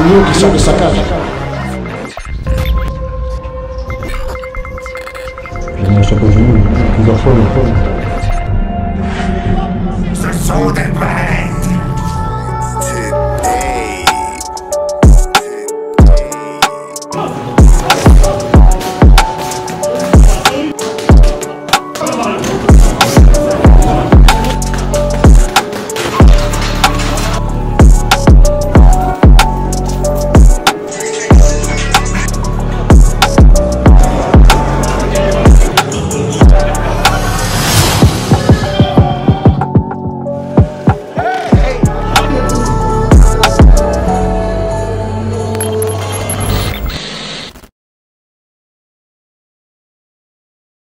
Yuki sabe casa Já não pra Júnior, né? eu já foi, não foi?